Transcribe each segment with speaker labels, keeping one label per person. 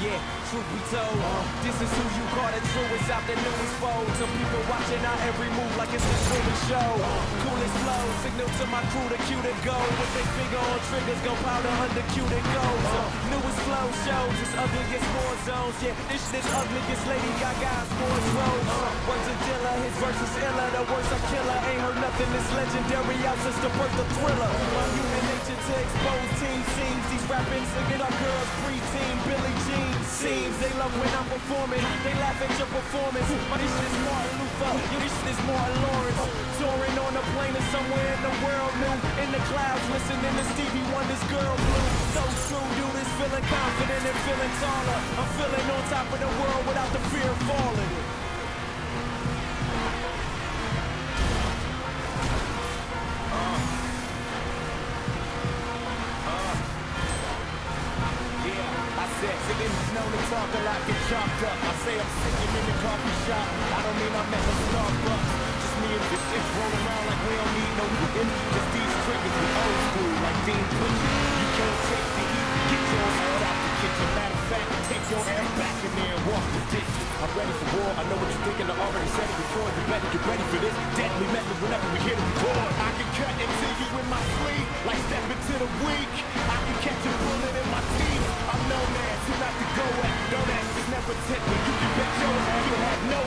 Speaker 1: told. This is who you call the truest out the newest fold. Some people watching our every move like it's a Truman show. Coolest flow, signal to my crew to cue to go. With their finger on triggers, go powder under cue to goes. Newest flow shows, it's gets more zones. Yeah, this shit is ugly, gets Lady Gaga's sports roads. Words a dealer, his verse is iller. The words are killer, ain't heard nothing this legendary out since the birth of Thriller. My human nature team scenes. These rapping, singing up girls, preteen, Billie Jean seems. They love when I'm performing, they laugh at your performance. My this is Martin Luther, yo, this is Martin Lawrence. Soaring on a plane or somewhere in the world new. In the clouds, listening to Stevie Wonder's Girl Blue. So true, dude is feeling confident and feeling taller. I'm feeling on top of the world without the fear of falling. Lot, get chopped up. I say I'm sitting in the coffee shop. I don't mean I'm at the Starbucks. Just me and this bitch rolling around like we don't need no whipping. Just these triggers, we old school like Dean Butcher. You can't take the heat, get your ass out the kitchen. Matter of fact, take your ass back in there and walk the ditch. I'm ready for war. I know what you're thinking. I already said it before. You better get ready for this. Deadly method whenever we hear the record. I can cut into you in my sleep, like step into the week. I can catch me. You can bet your you no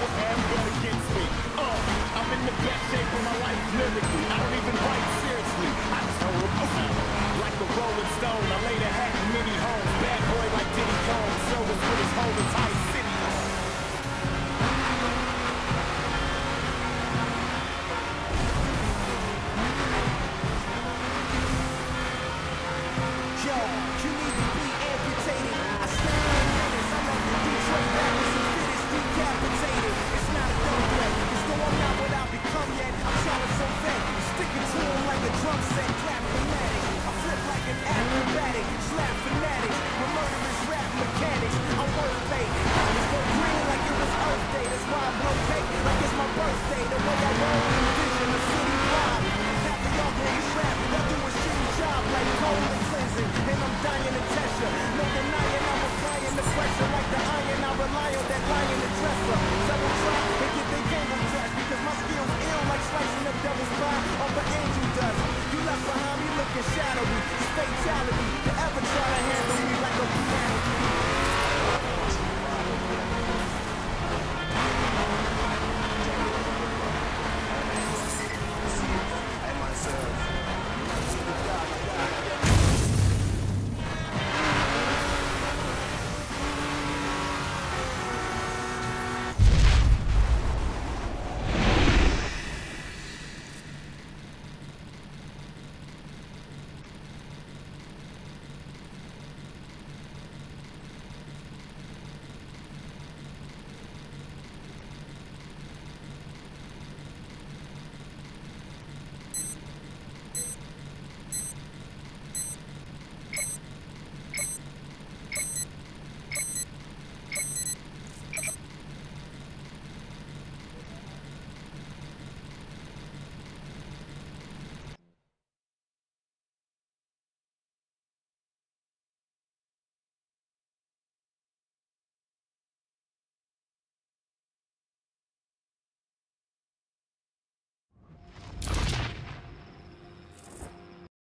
Speaker 1: against me. Uh, I'm in the best shape of my life lyrically. I don't even write seriously. I just hold around. Like a rolling stone, I laid a hat in many homes. Bad boy
Speaker 2: pie off an angel dust. You left behind me looking shadowy. Fatality. To ever try to handle